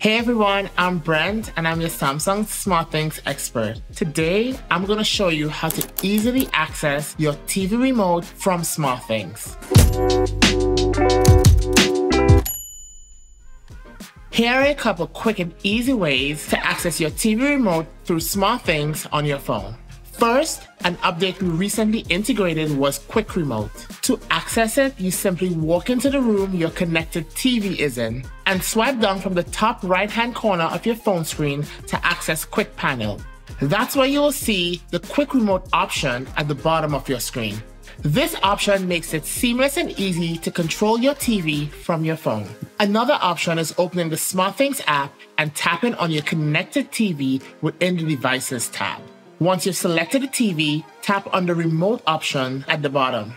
Hey everyone, I'm Brent and I'm your Samsung SmartThings expert. Today, I'm going to show you how to easily access your TV remote from SmartThings. Here are a couple quick and easy ways to access your TV remote through SmartThings on your phone. First, an update we recently integrated was Quick Remote. To access it, you simply walk into the room your connected TV is in and swipe down from the top right hand corner of your phone screen to access Quick Panel. That's where you will see the Quick Remote option at the bottom of your screen. This option makes it seamless and easy to control your TV from your phone. Another option is opening the SmartThings app and tapping on your connected TV within the Devices tab. Once you've selected the TV, tap on the remote option at the bottom.